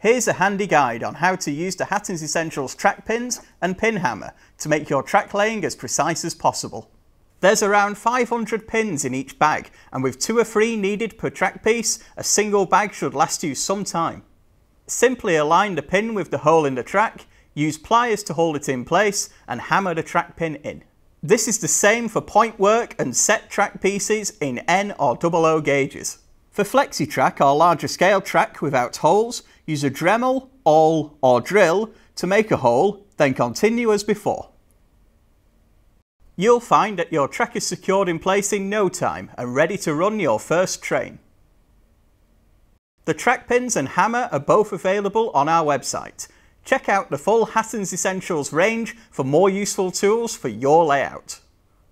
Here's a handy guide on how to use the Hattons Essentials track pins and pin hammer to make your track laying as precise as possible. There's around 500 pins in each bag and with two or three needed per track piece, a single bag should last you some time. Simply align the pin with the hole in the track, use pliers to hold it in place and hammer the track pin in. This is the same for point work and set track pieces in N or OO gauges. For flexi track or larger scale track without holes, use a Dremel, awl or drill to make a hole, then continue as before. You'll find that your track is secured in place in no time and ready to run your first train. The track pins and hammer are both available on our website. Check out the full Hattons Essentials range for more useful tools for your layout.